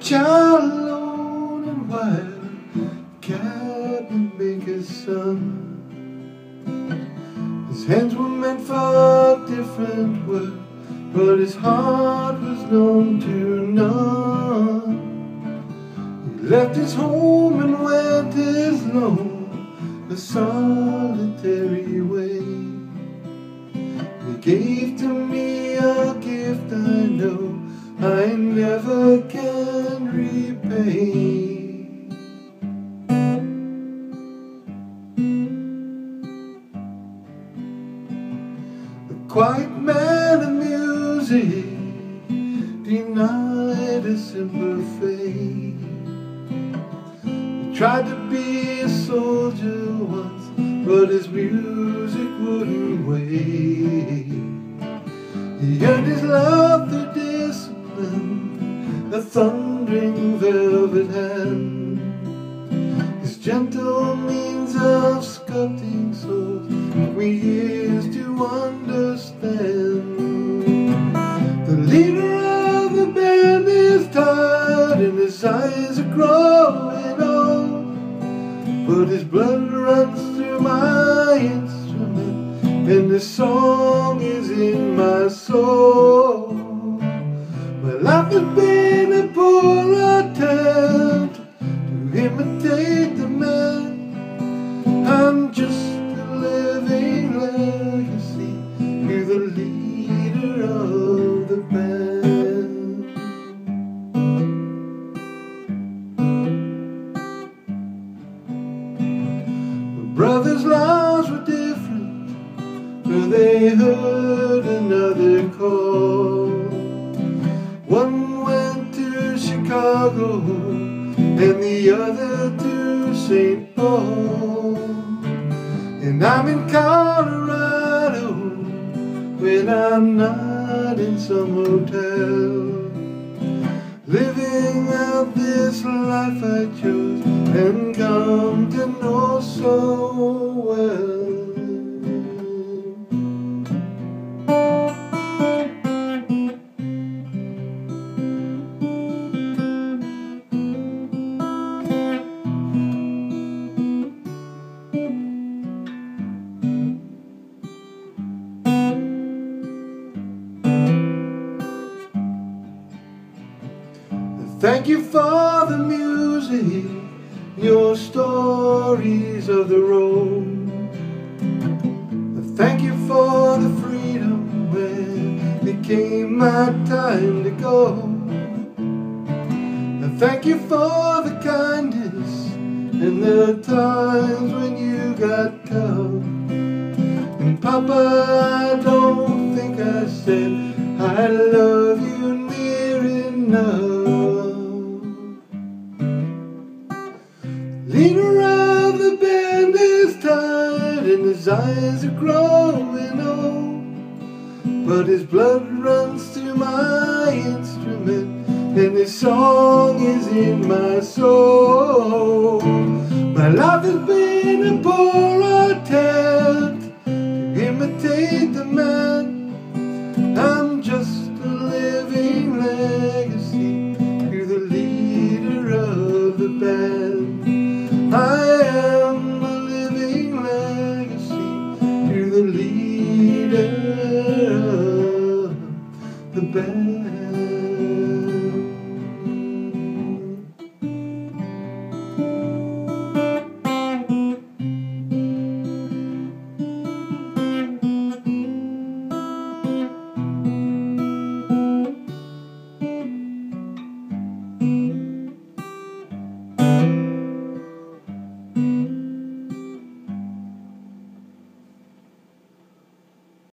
child alone and wild, Captain Baker's son. His hands were meant for different work, but his heart was known to none. He left his home and went his lone, a solitary way. He gave to me a gift I know I never can repay. A quiet man of music denied a simple fate. He tried to be a soldier once, but his music wouldn't wait. He earned his love thundering velvet hand. His gentle means of sculpting souls We years to understand. The leader of the band is tired and his eyes are growing old, but his blood runs through my instrument and the song is in my soul. My life has been brother's lives were different, for they heard another call. One went to Chicago and the other to St. Paul. And I'm in Colorado when I'm not in some hotel. Living out this life I chose and to know so well. Thank you for the music, your stories of the road. I Thank you for the freedom when it came my time to go. Thank you for the kindness and the times when you got tough. And Papa, I don't think I said I love you near enough. Tired and his eyes are growing old. But his blood runs through my instrument and his song is in my soul. My life has been a poor attempt to imitate the man. I'm just a living legacy to the leader of the band. I Amen.